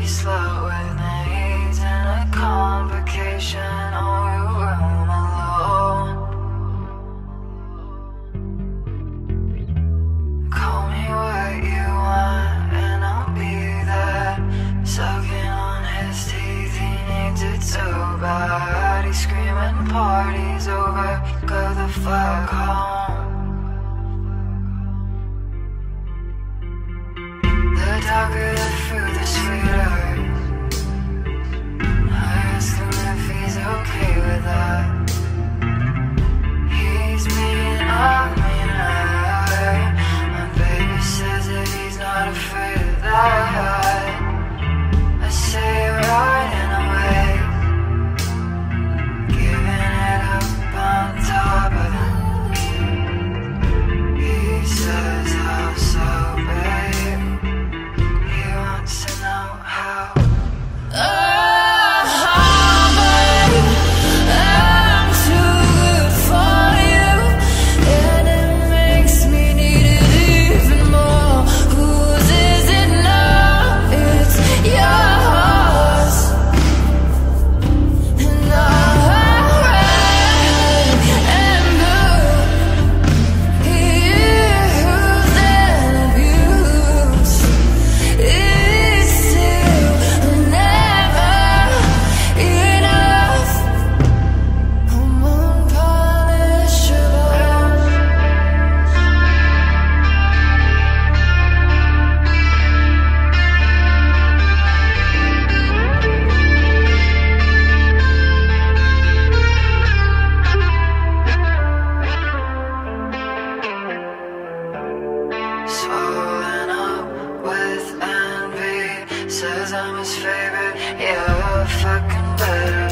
be slut with needs and a complication or a room alone. Call me what you want and I'll be there. Sucking on his teeth, he needs it so bad. He's screaming parties over, go the fuck home. that Swollen up with envy. Says I'm his favorite. Yeah, fucking better.